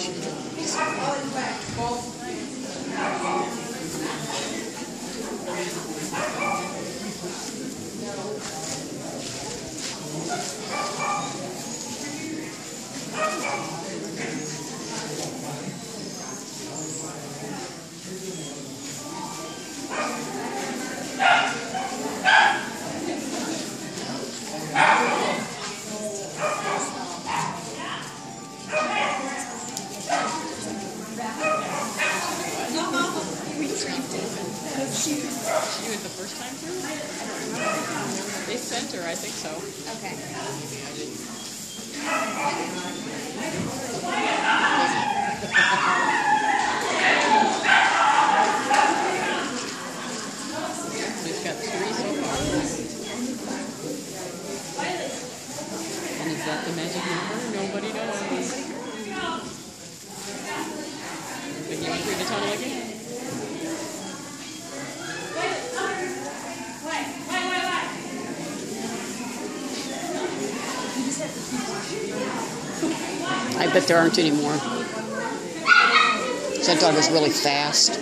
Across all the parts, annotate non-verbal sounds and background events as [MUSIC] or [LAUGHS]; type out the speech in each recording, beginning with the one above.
Please call back first time through? They sent her, I think so. Okay. We've got three so far. And is that the magic number? Nobody knows. Then you went the tunnel again. I bet there aren't any more. That dog is really fast.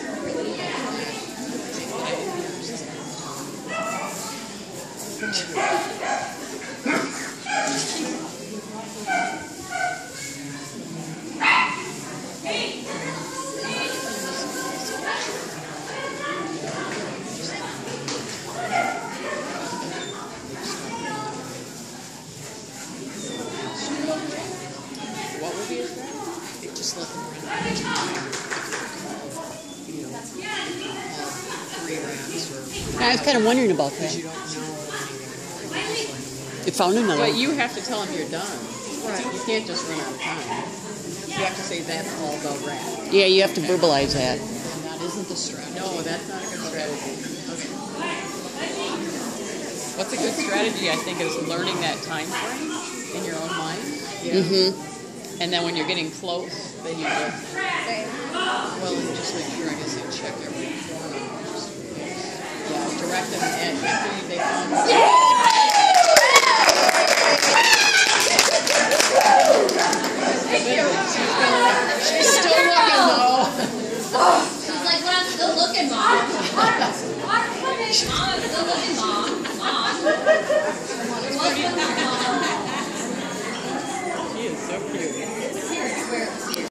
You know, three rounds or I was kind of wondering about you that. don't know You found another But you have to tell him you're done. Right. You can't just run out of time. You have to say that's all the rat. Yeah, you have to verbalize that. And that isn't the strategy. No, that's not a good strategy. What's a good strategy, I think, is learning that time frame in your own mind. Mm-hmm. And then when you're getting close, then you go. well, just make sure, I guess, you check every corner. Yeah, direct them and after they come. She's, still looking though. She's like, when I'm still looking, mom. [LAUGHS] She's still looking, mom.